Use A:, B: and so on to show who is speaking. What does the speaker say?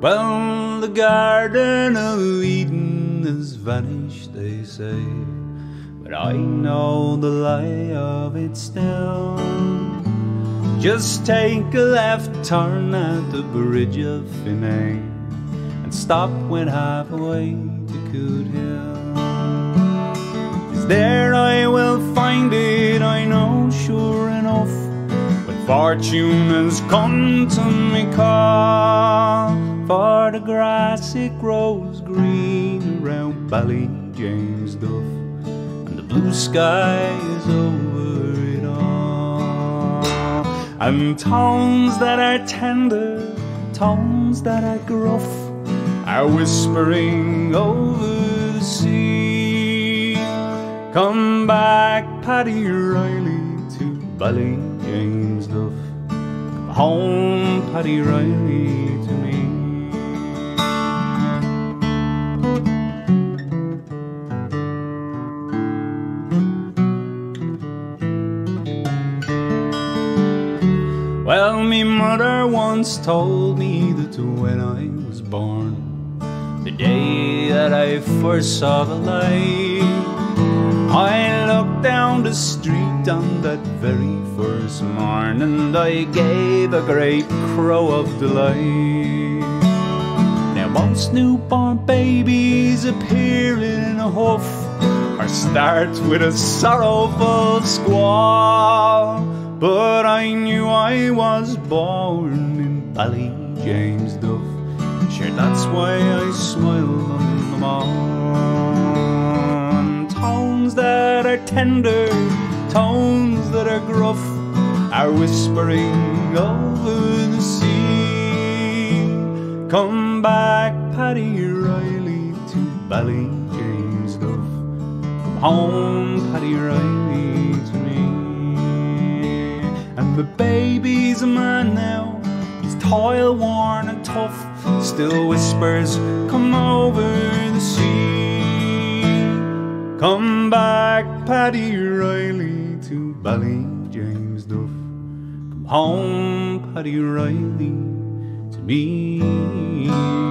A: Well, the Garden of Eden has vanished, they say, but I know the lie of it still. Just take a left turn at the bridge of Finea and stop when halfway to Cootehill. There I will find it, I know sure enough. But fortune has come to me call. For the grass it grows green around Bally James Duff, and the blue sky is over it all. And tones that are tender, tones that are gruff, are whispering over. Come back, Paddy Reilly, to Bally James Duff. Come home, Paddy Reilly, to me. Well, me mother once told me that when I was born, the day that I first saw the light, the street on that very first morn, and I gave a great crow of delight. Now most newborn babies appear in a huff, or start with a sorrowful squall. But I knew I was born in Bally James Duff. Sure, that's why I smile are tender, tones that are gruff, are whispering over the sea. Come back, Paddy Reilly, to Bally James Duff. Come home, Paddy Reilly, to me. And the baby's a man now. He's toil worn and tough. Still whispers, Come over the sea. Come back, Paddy Reilly, to Bally James Duff. Come home, Paddy Reilly, to me.